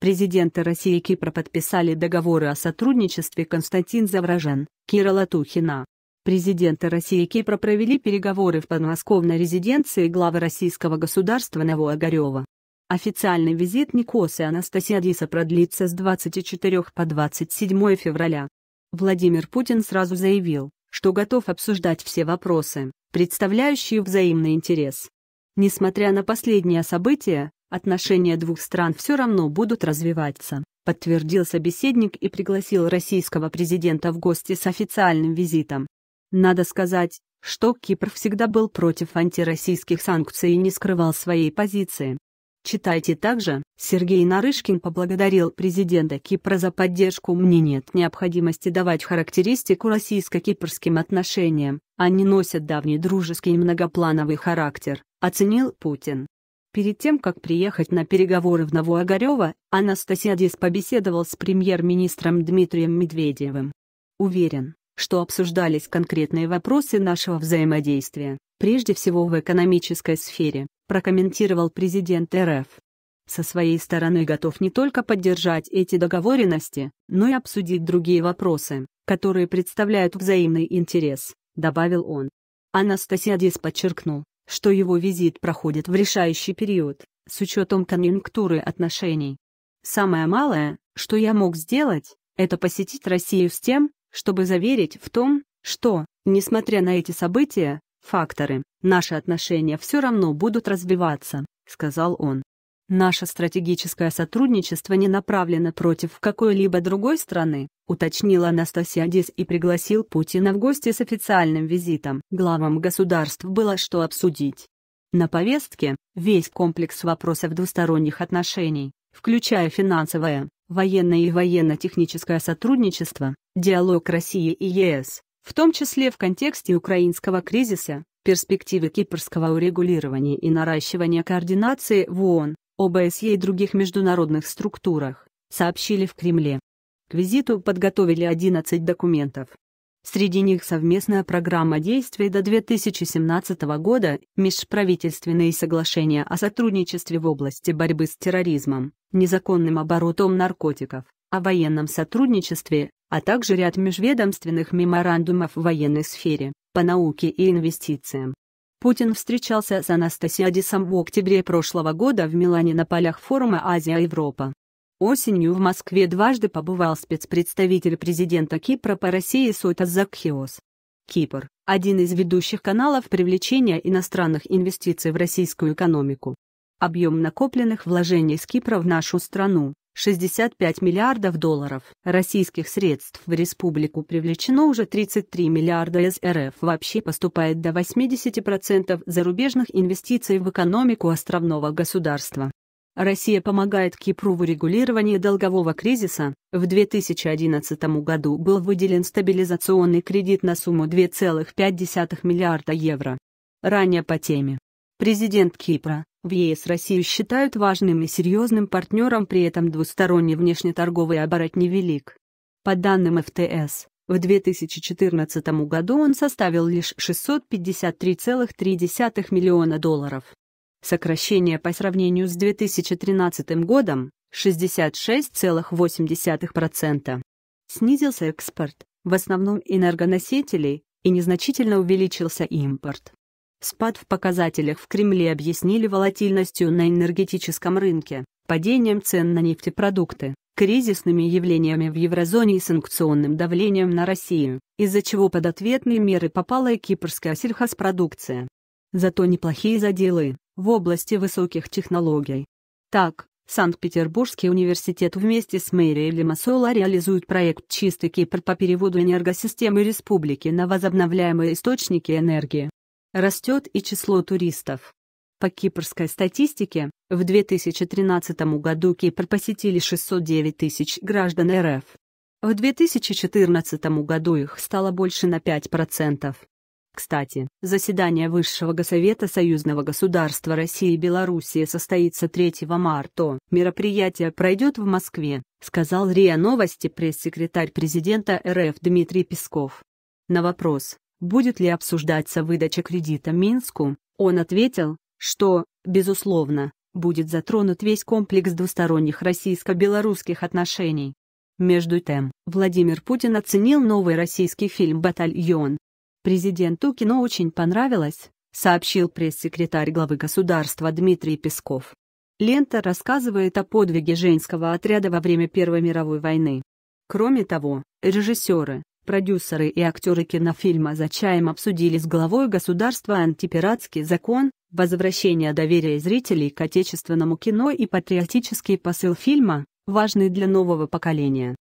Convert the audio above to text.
Президенты России и Кипра подписали договоры о сотрудничестве Константин Завражен, Кира Латухина. Президенты России и Кипра провели переговоры в подмосковной резиденции главы российского государства Нового Огарева. Официальный визит Никосы Анастасиадиса продлится с 24 по 27 февраля. Владимир Путин сразу заявил, что готов обсуждать все вопросы, представляющие взаимный интерес. Несмотря на последнее событие, Отношения двух стран все равно будут развиваться, подтвердил собеседник и пригласил российского президента в гости с официальным визитом. Надо сказать, что Кипр всегда был против антироссийских санкций и не скрывал своей позиции. Читайте также, Сергей Нарышкин поблагодарил президента Кипра за поддержку «Мне нет необходимости давать характеристику российско-кипрским отношениям, они носят давний дружеский и многоплановый характер», оценил Путин. Перед тем, как приехать на переговоры в Новоогарево, Анастасиадис побеседовал с премьер-министром Дмитрием Медведевым. Уверен, что обсуждались конкретные вопросы нашего взаимодействия, прежде всего в экономической сфере, прокомментировал президент РФ. Со своей стороны готов не только поддержать эти договоренности, но и обсудить другие вопросы, которые представляют взаимный интерес, добавил он. Анастасиадис подчеркнул, что его визит проходит в решающий период, с учетом конъюнктуры отношений. Самое малое, что я мог сделать, это посетить Россию с тем, чтобы заверить в том, что, несмотря на эти события, факторы, наши отношения все равно будут развиваться, сказал он. Наше стратегическое сотрудничество не направлено против какой-либо другой страны, уточнила Анастасия Дис и пригласил Путина в гости с официальным визитом. Главам государств было что обсудить. На повестке – весь комплекс вопросов двусторонних отношений, включая финансовое, военное и военно-техническое сотрудничество, диалог России и ЕС, в том числе в контексте украинского кризиса, перспективы кипрского урегулирования и наращивания координации в ООН, ОБСЕ и других международных структурах, сообщили в Кремле. К визиту подготовили 11 документов. Среди них совместная программа действий до 2017 года, межправительственные соглашения о сотрудничестве в области борьбы с терроризмом, незаконным оборотом наркотиков, о военном сотрудничестве, а также ряд межведомственных меморандумов в военной сфере, по науке и инвестициям. Путин встречался с Анастасиадисом в октябре прошлого года в Милане на полях форума «Азия-Европа». Осенью в Москве дважды побывал спецпредставитель президента Кипра по России Сотас Закхиос. Кипр – один из ведущих каналов привлечения иностранных инвестиций в российскую экономику. Объем накопленных вложений с Кипра в нашу страну 65 миллиардов долларов российских средств в республику привлечено уже 33 миллиарда из РФ вообще поступает до 80% зарубежных инвестиций в экономику островного государства. Россия помогает Кипру в урегулировании долгового кризиса. В 2011 году был выделен стабилизационный кредит на сумму 2,5 миллиарда евро. Ранее по теме. Президент Кипра, в ЕС Россию считают важным и серьезным партнером, при этом двусторонний внешнеторговый оборот невелик. По данным ФТС, в 2014 году он составил лишь 653,3 миллиона долларов. Сокращение по сравнению с 2013 годом – 66,8%. Снизился экспорт, в основном энергоносителей, и незначительно увеличился импорт. Спад в показателях в Кремле объяснили волатильностью на энергетическом рынке, падением цен на нефтепродукты, кризисными явлениями в еврозоне и санкционным давлением на Россию, из-за чего под ответные меры попала и кипрская сельхозпродукция. Зато неплохие заделы в области высоких технологий. Так, Санкт-Петербургский университет вместе с мэрией Лимассола реализует проект «Чистый Кипр» по переводу энергосистемы республики на возобновляемые источники энергии. Растет и число туристов. По кипрской статистике, в 2013 году Кипр посетили 609 тысяч граждан РФ. В 2014 году их стало больше на 5%. Кстати, заседание Высшего Госсовета Союзного государства России и Белоруссии состоится 3 марта. Мероприятие пройдет в Москве, сказал РИА Новости пресс-секретарь президента РФ Дмитрий Песков. На вопрос, будет ли обсуждаться выдача кредита Минску, он ответил, что, безусловно, будет затронут весь комплекс двусторонних российско-белорусских отношений. Между тем, Владимир Путин оценил новый российский фильм «Батальон». Президенту кино очень понравилось, сообщил пресс-секретарь главы государства Дмитрий Песков. Лента рассказывает о подвиге женского отряда во время Первой мировой войны. Кроме того, режиссеры, продюсеры и актеры кинофильма за чаем обсудили с главой государства антипиратский закон, возвращение доверия зрителей к отечественному кино и патриотический посыл фильма, важный для нового поколения.